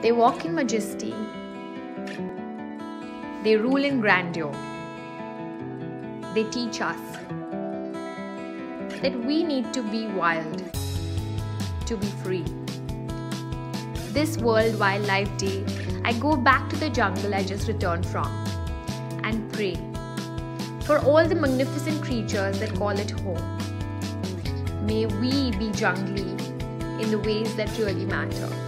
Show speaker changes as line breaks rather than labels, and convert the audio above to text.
They walk in majesty. They rule in grandeur. They teach us that we need to be wild, to be free. This World Wildlife Day, I go back to the jungle I just returned from and pray for all the magnificent creatures that call it home. May we be jungly in the ways that really matter.